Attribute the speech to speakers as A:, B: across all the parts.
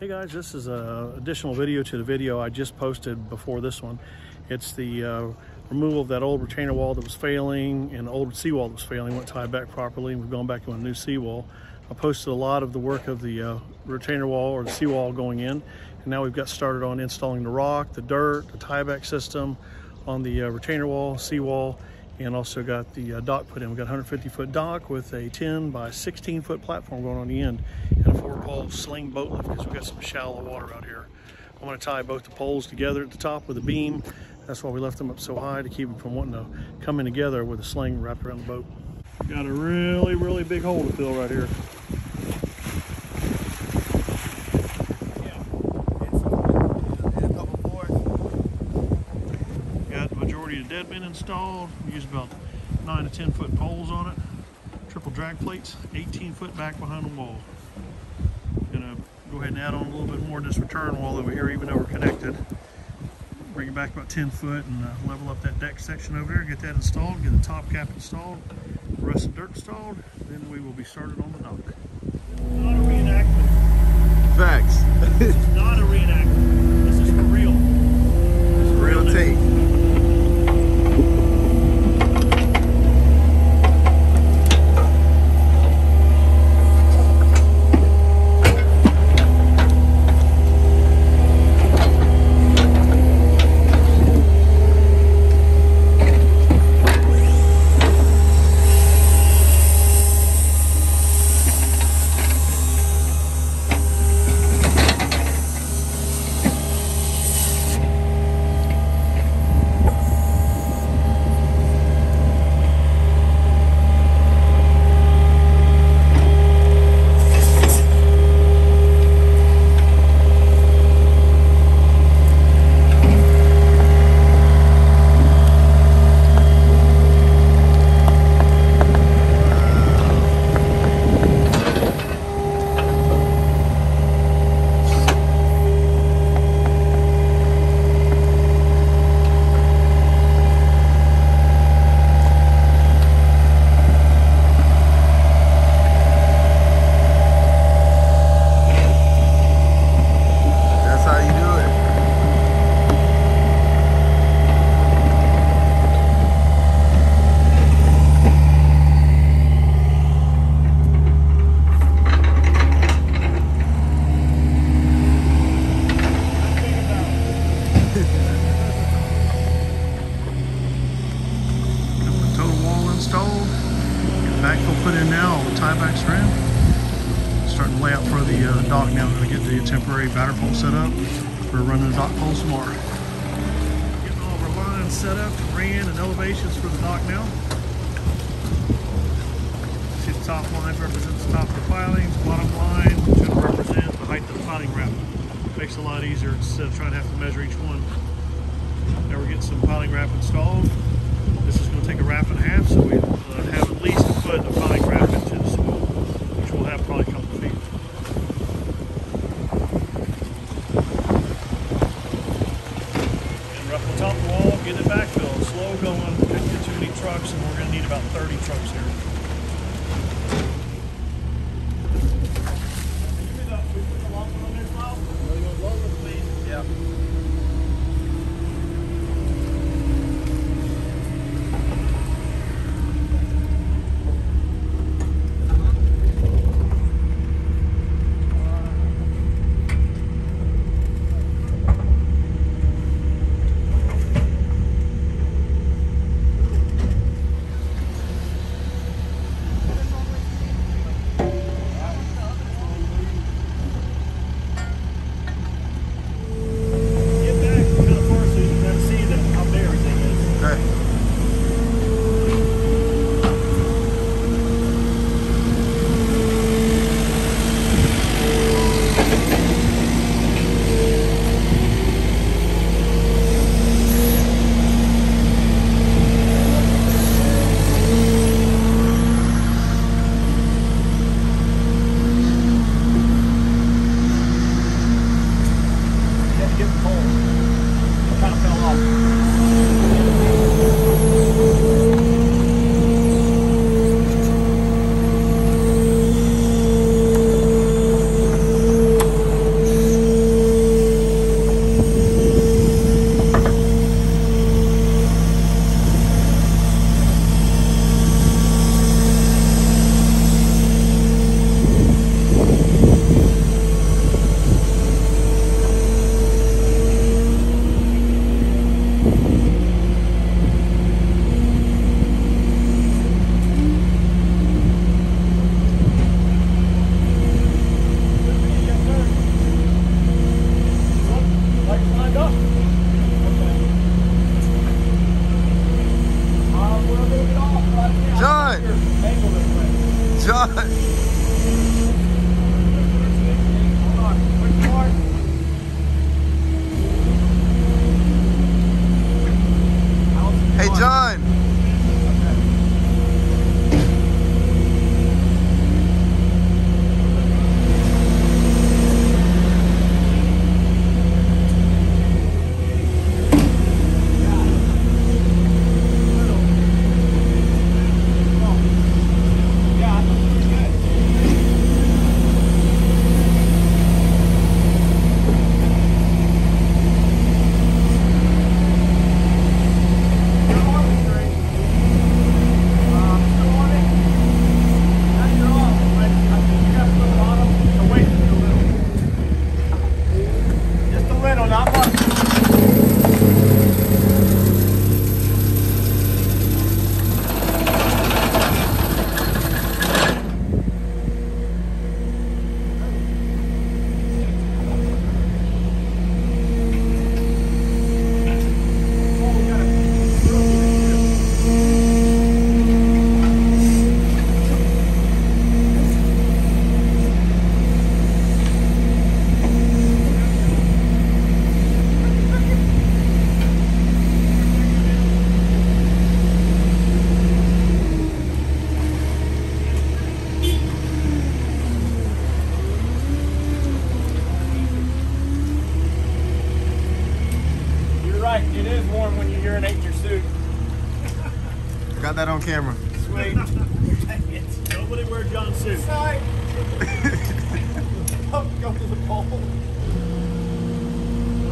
A: Hey guys, this is an additional video to the video I just posted before this one. It's the uh, removal of that old retainer wall that was failing and the old seawall that was failing, went tied back properly, and we've gone back to a new seawall. I posted a lot of the work of the uh, retainer wall or the seawall going in, and now we've got started on installing the rock, the dirt, the tieback system on the uh, retainer wall, seawall, and also got the uh, dock put in. We've got 150 foot dock with a 10 by 16 foot platform going on the end and a four pole sling boat lift because we've got some shallow water out here. I'm gonna tie both the poles together at the top with a beam. That's why we left them up so high to keep them from wanting to come in together with a sling wrapped around the boat. Got a really, really big hole to fill right here. Got the men installed. We use about nine to 10 foot poles on it. Triple drag plates, 18 foot back behind the wall. Gonna go ahead and add on a little bit more in this return wall over here, even though we're connected. Bring it back about 10 foot and uh, level up that deck section over there, get that installed, get the top cap installed, of the dirt installed, then we will be started on the dock. We're running the dock poles tomorrow. Getting all of our lines set up, ran and elevations for the dock now. See the top line represents the top of the pilings, bottom line should represent the height of the piling wrap. Makes it a lot easier instead of trying to have to measure each one. Now we're getting some piling wrap installed. This is going to take a wrap and a half, so we uh, have at least a foot of piling wrap into the soil, which will have probably a couple of feet. And rough the top wall, get it backfilled, slow going, couldn't get too many trucks, and we're going to need about 30 trucks here. Yeah.
B: Is warm when you urinate in your suit.
C: Got that on camera.
B: Sweet.
A: Nobody wear John's suit.
B: Sorry. Don't go to the pole.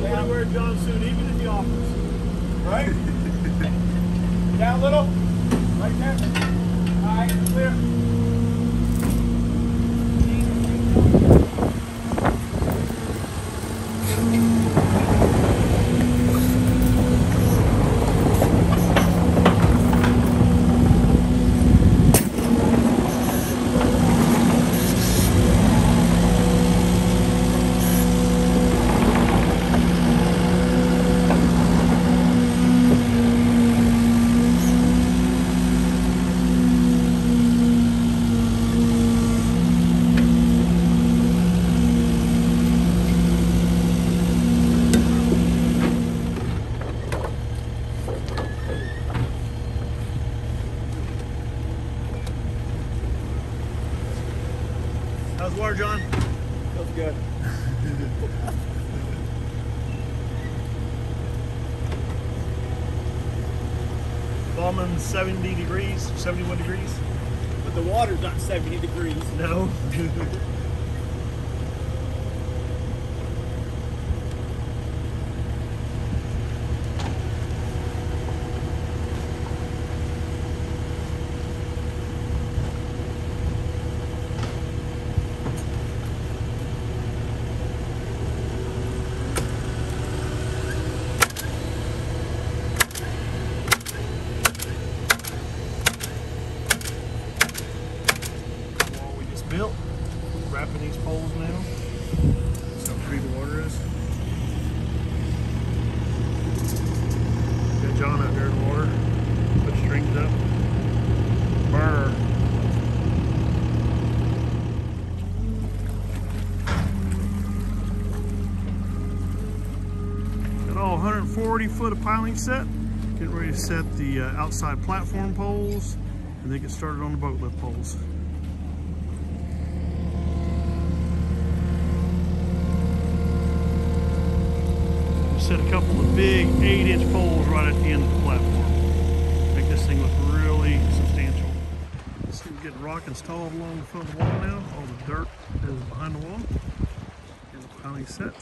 A: Nobody wear John's suit, even if he offers.
B: Right? Down a little. Right there. All right, clear. Good.
A: Ballman 70 degrees, 71 degrees.
B: But the water's not 70 degrees.
A: No. wall we just built. Wrapping these poles now. That's how free the water is. Got John out there in the water. Put strings up. Burr. Got all 140 foot of piling set. Getting ready to set the uh, outside platform poles and then get started on the boat lift poles. set a couple of big eight inch poles right at the end of the platform. Make this thing look really substantial. See, we're getting rock installed along the front of the wall now. All the dirt is behind the wall. And the piling set.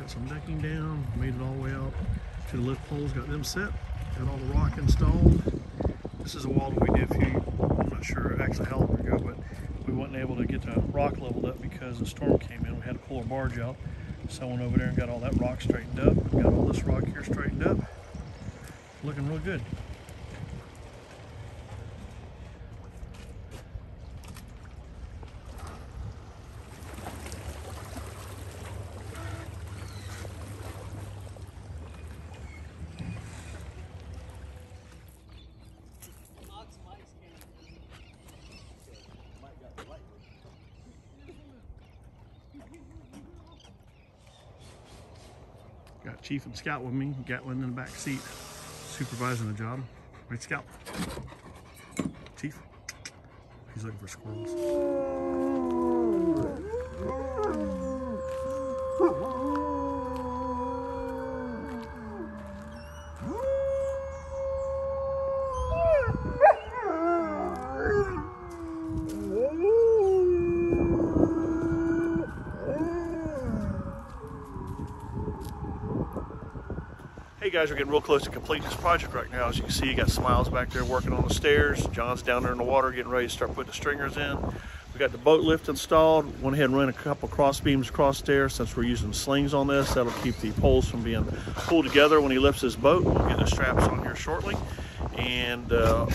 A: Got some decking down, made it all the way out to the lift poles, got them set, got all the rock installed. This is a wall that we did a few, I'm not sure actually how long ago, but we weren't able to get the rock leveled up because the storm came in. We had to pull a barge out. So I went over there and got all that rock straightened up. Got all this rock here straightened up. Looking real good. Chief and Scout with me. Gatlin in the back seat, supervising the job. Right, Scout. Chief. He's looking for squirrels. Hey guys, we're getting real close to completing this project right now. As you can see, you got Smiles back there working on the stairs. John's down there in the water getting ready to start putting the stringers in. We got the boat lift installed. Went ahead and ran a couple cross beams across there since we're using slings on this. That'll keep the poles from being pulled together when he lifts his boat. We'll get the straps on here shortly. And uh,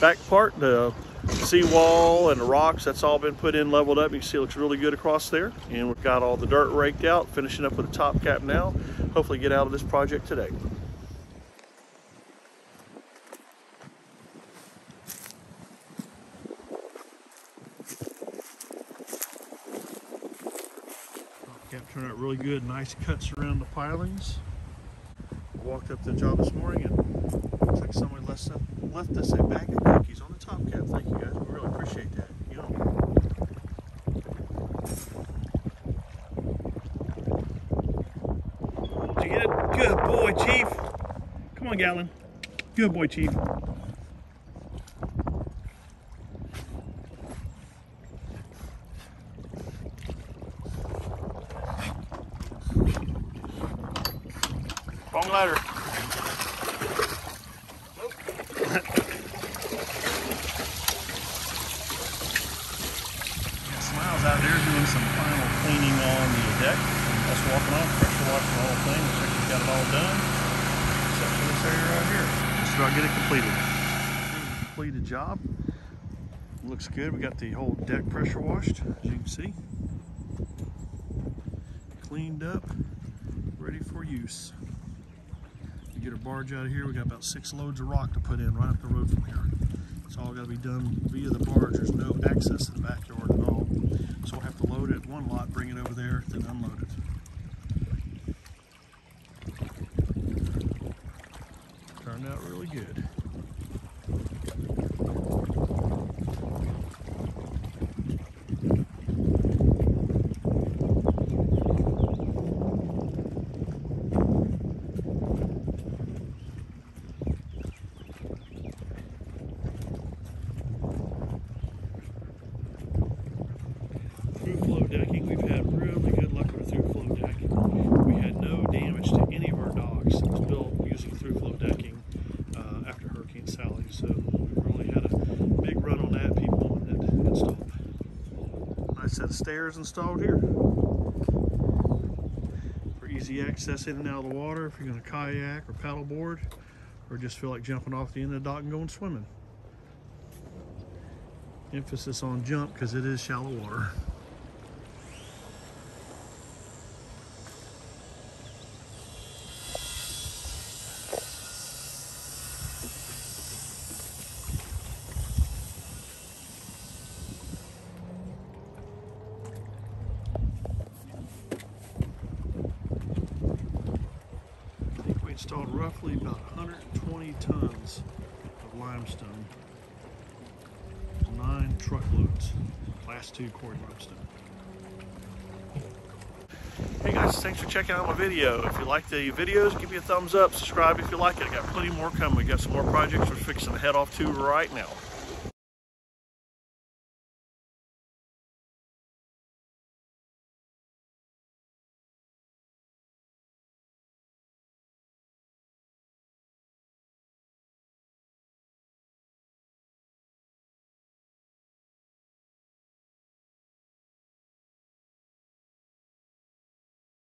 A: back part, the seawall and the rocks, that's all been put in, leveled up. You can see it looks really good across there. And we've got all the dirt raked out, finishing up with the top cap now. Hopefully get out of this project today. Top cap turned out really good, nice cuts around the pilings. Walked up the job this morning and looks like somebody left, us- left us a bag of cookies on the top cap. Thank you guys, we really appreciate that. Yum. Did you get it? Good boy, Chief. Come on, Gatlin. Good boy, Chief. Wrong ladder. Smiles out there doing some final cleaning on the deck. Us walking off, pressure washing the whole thing. Looks like we got it all done. Except for this area right about get it completed. Completed job. Looks good. We got the whole deck pressure washed, as you can see. Cleaned up, ready for use. We get our barge out of here. We got about six loads of rock to put in right up the road from here. It's all got to be done via the barge. There's no access to the backyard at all. So we'll have to load it one lot, bring it over there, then unload it. Turned out really good. Thru Flow decking, we've had really good luck with Thru Flow decking. We had no damage to any of our docks. It was built using Thru Flow decking uh, after Hurricane Sally. So we've really had a big run on that. People wanted it installed. Nice set of stairs installed here for easy access in and out of the water if you're going to kayak or paddleboard or just feel like jumping off the end of the dock and going swimming. Emphasis on jump because it is shallow water. I think we installed roughly about 120 tons of limestone. Truckloads, class two quarry limestone. Hey guys, thanks for checking out my video. If you like the videos, give me a thumbs up, subscribe if you like it. I got plenty more coming. We got some more projects we're fixing to head off to right now.